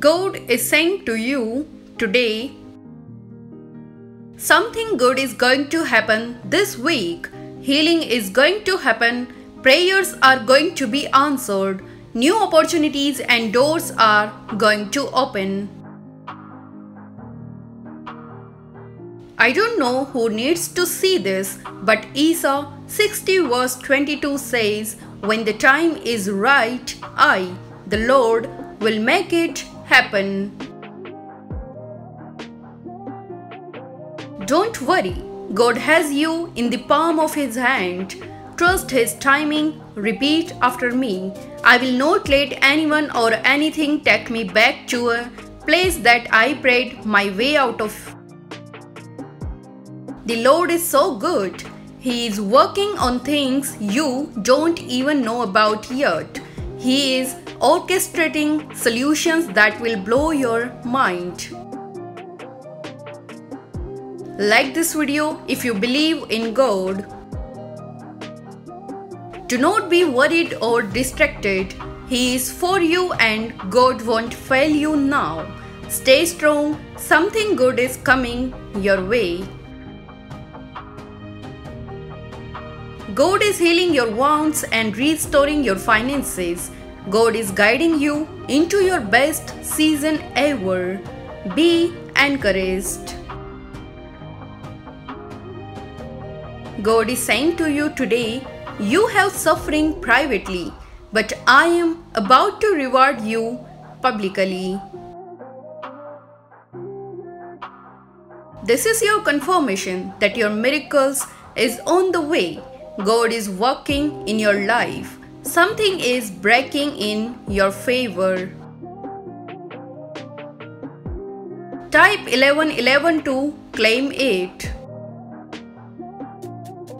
God is saying to you today something good is going to happen this week. Healing is going to happen. Prayers are going to be answered. New opportunities and doors are going to open. I don't know who needs to see this, but Isa 60 verse 22 says, When the time is right, I, the Lord, will make it happen. Don't worry, God has you in the palm of His hand. Trust His timing. Repeat after me. I will not let anyone or anything take me back to a place that I prayed my way out of. The Lord is so good. He is working on things you don't even know about yet. He is orchestrating solutions that will blow your mind. Like this video if you believe in God. Do not be worried or distracted. He is for you and God won't fail you now. Stay strong, something good is coming your way. God is healing your wounds and restoring your finances. God is guiding you into your best season ever. Be encouraged. God is saying to you today, you have suffering privately, but I am about to reward you publicly. This is your confirmation that your miracles is on the way. God is working in your life something is breaking in your favor. Type 1111 to claim it.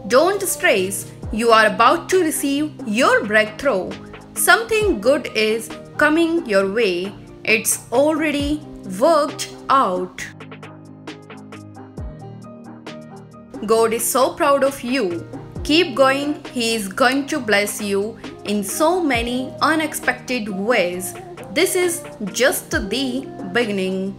Don't stress, you are about to receive your breakthrough. Something good is coming your way. It's already worked out. God is so proud of you. Keep going, He is going to bless you in so many unexpected ways. This is just the beginning.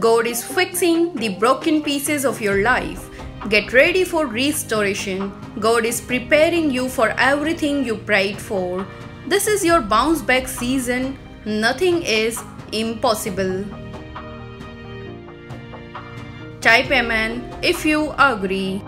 God is fixing the broken pieces of your life. Get ready for restoration. God is preparing you for everything you prayed for. This is your bounce back season. Nothing is impossible. Type Amen if you agree.